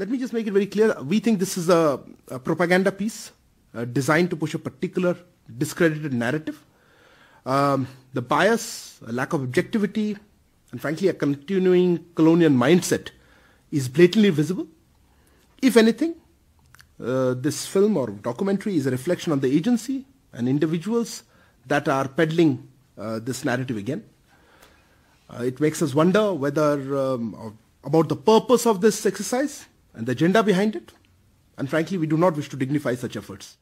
Let me just make it very clear. We think this is a, a propaganda piece uh, designed to push a particular discredited narrative. Um, the bias, a lack of objectivity, and frankly a continuing colonial mindset is blatantly visible. If anything, uh, this film or documentary is a reflection on the agency and individuals that are peddling uh, this narrative again. Uh, it makes us wonder whether um, about the purpose of this exercise and the agenda behind it. And frankly, we do not wish to dignify such efforts.